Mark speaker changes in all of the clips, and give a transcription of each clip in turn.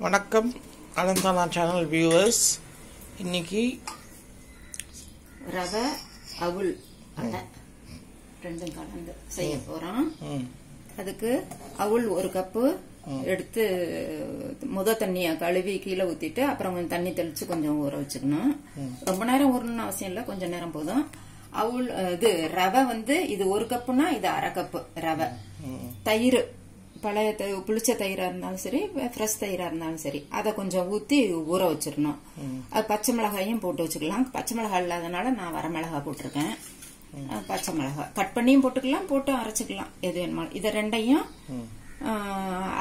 Speaker 1: வணக்கம். அனந்தானா channel viewers இன்னைக்கு
Speaker 2: ரவை அவுள் அடை ரெண்டும் கலந்து செய்ய போறோம். அதுக்கு அவுள் ஒரு கப்பு எடுத்து முத தண்ணிய கழுவி கீழே ஊத்திட்டு அப்புறம் கொஞ்சம் தண்ணி தெளிச்சு கொஞ்சம் ஊற வச்சுக்கணும். ரொம்ப நேரம் ஊறணும்னு அவசியம் இல்லை கொஞ்சம் நேரம் போதும். அவுள் அஹ், இது ரவை வந்து இது ஒரு கப்புனா இது அரை கப்பு ரவை. தயிர் பழைய த- புளிச்ச தயிரா இருந்தாலும் சரி ஃப்ரெஷ் தயிரா இருந்தாலும் சரி அதை கொஞ்சம் ஊத்தி ஊற வச்சிடணும். அது பச்சை மிளகாயும் போட்டு வச்சுக்கலாம். பச்சை மிளகாய் இல்லாதனால நான் வர மிளகாய் போட்டிருக்கேன். பச்சை மிளகாய். கட் பண்ணியும் போட்டுக்கலாம் போட்டு அரைச்சுக்கலாம். எது வேணுமா இதை ரெண்டையும்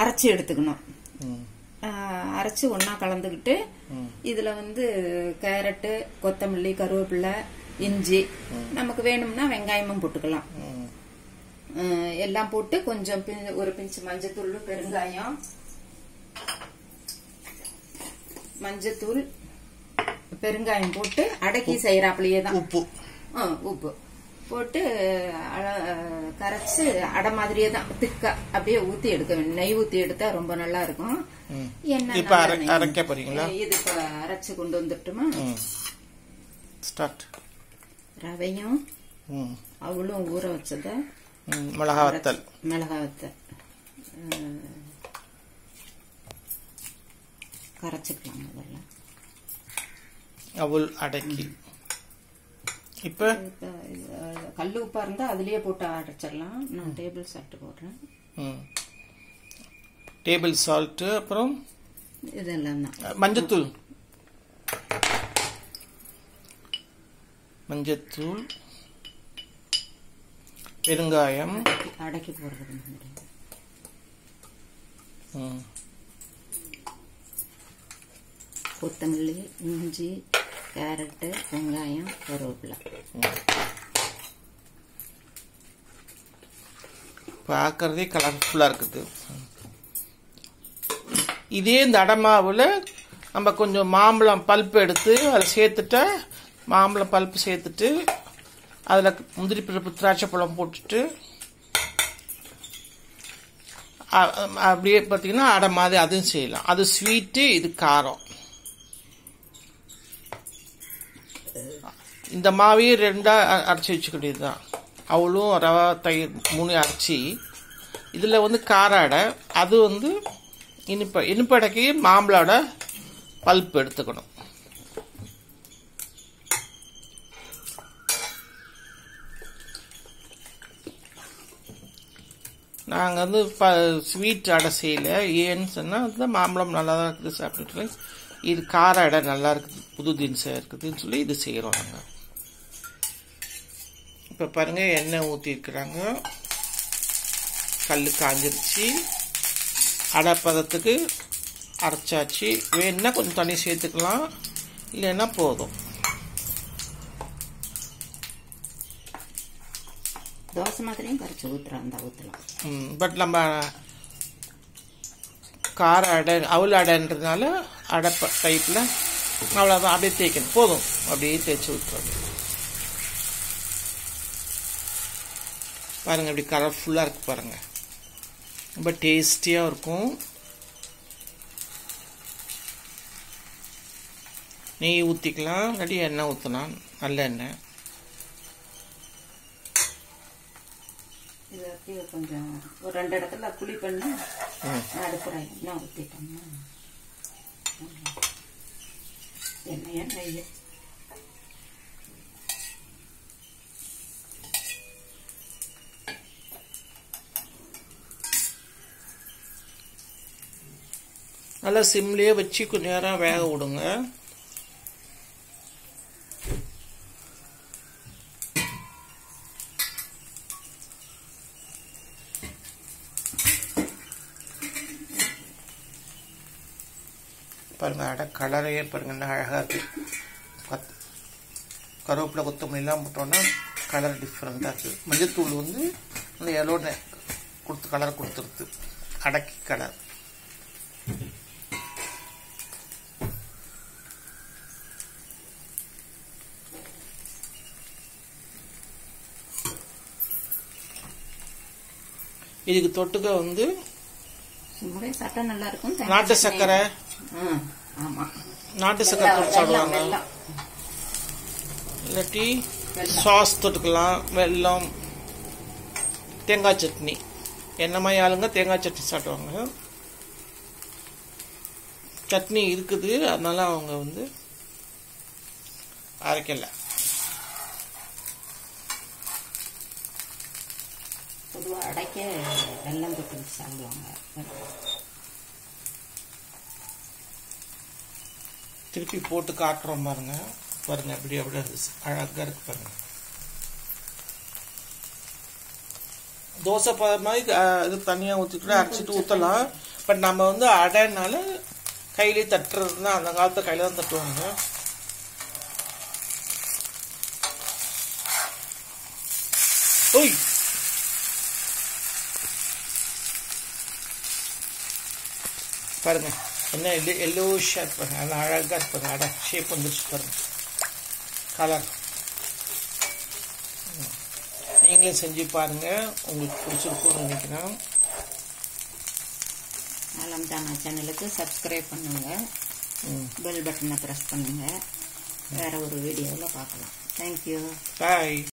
Speaker 2: அரைச்சு எடுத்துக்கணும். அரைச்சு ஒண்ணா கலந்துக்கிட்டு இதுல வந்து கேரட்டு கொத்தமல்லி கருவேப்பிலை இஞ்சி நமக்கு வேணும்னா வெங்காயமும் போட்டுக்கலாம். எல்லாம் போட்டு கொஞ்சம் ஒரு பிஞ்சு மஞ்சத்தூள் பெருங்காயம் மஞ்சத்தூள் பெருங்காயம் போட்டு அடக்கி செய்யறாப்லயே தான்.
Speaker 1: உப்பு.
Speaker 2: உப்பு. போட்டு கரைச்சு அடை மாதிரியே தான் திக்கா. அப்படியே ஊத்தி எடுக்க வேண்டும் நெய் ஊத்தி எடுத்தா ரொம்ப நல்லா இருக்கும்.
Speaker 1: போறீங்களா?
Speaker 2: இது இப்ப அரைச்சு கொண்டு வந்துட்டுமா? ரவையும் அவளும் ஊற வச்சத
Speaker 1: மிளகா வத்தல்
Speaker 2: மிளகாய் வத்தல் கரைச்சுக்கலாம் முதல்ல
Speaker 1: அவுல் அடக்கி இப்ப
Speaker 2: கல்லு உப்பா இருந்தா அதுலயே போட்டு அரைச்சிடலாம் நான் டேபிள் சால்ட் போடுறேன்
Speaker 1: டேபிள் சால்ட் அப்புறம்
Speaker 2: இதெல்லாம் தான்
Speaker 1: மஞ்சத்தூள் மஞ்சத்தூள் பெருங்காயம்.
Speaker 2: அடக்கி- போடுறது கொத்தமல்லி இஞ்சி கேரட்டு வெங்காயம் கருவேப்பிலை.
Speaker 1: பார்க்கறதே கலர்ஃபுல்லா இருக்குது. இதே இந்த அடமாவுல நம்ம கொஞ்சம் மாம்பழம் பல்ப் எடுத்து அதில் சேர்த்துட்டா மாம்பழம் பல்ப் சேர்த்துட்டு அதில் முந்திரி பருப்பு திராட்சை பழம் போட்டுட்டு அப்படியே பார்த்தீங்கன்னா அடை மாதிரி அதுவும் செய்யலாம். அது ஸ்வீட்டு இது காரம். இந்த மாவையே ரெண்டாக அரைச்சி வச்சுக்க தான் அவளும் ரவா தயிர் மூணு அரைச்சி. இதில் வந்து கார அடை. அது வந்து இனிப்ப இனிப்படைக்கு மாம்பழோட பல்ப் எடுத்துக்கணும். நாங்கள் வந்து ப ஸ்வீட் அடை செய்யல ஏன்னு சொன்னால் இந்த மாம்பழம் நல்லா தான் இருக்குது சாப்பிட்டுட்டு இது கார அடை நல்லா இருக்குது புது தினசாக இருக்குதுன்னு சொல்லி இது செய்கிறோம் நாங்கள் இப்போ பாருங்கள் எண்ணெய் ஊற்றிருக்கிறாங்க கல் காஞ்சிருச்சு. அடை பதத்துக்கு அரைச்சாச்சு. வேணுன்னா கொஞ்சம் தண்ணி சேர்த்துக்கலாம். இல்லைன்னா போதும்.
Speaker 2: தோசை மாதிரியும் கரைச்சி ஊத்துறோம் அந்த ஊத்தலாம்
Speaker 1: பட் நம்ம கார அடை அவல் அடைன்றதுனால அடை டைப்பில் அவ்வளோதான் அப்படியே தேய்க்கணும். போதும். அப்படியே தேய்ச்சி ஊற்றுறது பாருங்க இப்படி கலர்ஃபுல்லாக இருக்குது பாருங்கள் ரொம்ப டேஸ்டியாக இருக்கும். நெய் ஊற்றிக்கலாம் இல்லாட்டி எண்ணெய் ஊற்றலாம் நல்ல எண்ணெய்.
Speaker 2: இது கொஞ்சம் ஒரு ரெண்டு இடத்துல குழி பண்ணி
Speaker 1: ம்.
Speaker 2: அடுப்புற எண்ணெய் ஊற்றிட்டோம்னா எண்ணெய் நெய்
Speaker 1: நல்லா சிம்லேயே வச்சு கொஞ்ச நேரம் வேக விடுங்க. பாருங்க அட கலரையே பாருங்க என்ன அழகா இருக்கு. கத் கருவேப்பிலை கொத்தமல்லிலாம் போட்டோன்னா கலர் டிஃப்ரெண்ட்டாக இருக்குது மஞ்சத்தூள் வந்து அந்த எல்லோ கொடுத்து கலர் கொடுத்துருது. அடக்கி கலர் இதுக்கு தொட்டுக்க வந்து
Speaker 2: நல்லா இருக்கும்
Speaker 1: நாட்டு
Speaker 2: ஆமா.
Speaker 1: நாட்டு
Speaker 2: வெல்லம்,
Speaker 1: போட்டு சாப்பிடுவாங்க. இல்லாட்டி. சாஸ் தொட்டுக்கலாம். வெல்லம் தேங்காய் சட்னி. என்ன மாதிரி ஆளுங்க தேங்காய் சட்னி சாப்பிடுவாங்க? சட்னி இருக்குது அதனால அவங்க வந்து அரைக்கல.
Speaker 2: பொதுவாக அடைக்க வெள்ளம் தொட்டு வச்சு சாப்பிடுவாங்க
Speaker 1: திருப்பி போட்டு காட்டுறோம் பாருங்க. பாருங்க அப்படி அப்படி அழகாக இருக்கு பாருங்க. தோசை மாதிரி இது தனியாக ஊற்றிட்டு அரைச்சிட்டு ஊற்றலாம் பட் நம்ம வந்து அடைனால கையிலே தட்டுறதுன்னா அந்த காலத்தில் கையில் தான் தட்டுவாங்க. பாருங்க. என்ன எல்லோ எல்லோஷாக இருப்பாங்க நல்லா அழகாக இருப்பாங்க அட ஷேப் வந்துருச்சு பாருங்க. கலர் நீங்களே செஞ்சு பாருங்க. உங்களுக்கு பிடிச்சிருக்கும்னு நினைக்கிறேன்.
Speaker 2: நலம் தானா சேனலுக்கு சப்ஸ்கிரைப் பண்ணுங்க.
Speaker 1: ம்.
Speaker 2: பெல் பட்டனை ப்ரெஸ் பண்ணுங்க. வேற ஒரு வீடியோவில் பார்க்கலாம். Thank you
Speaker 1: bye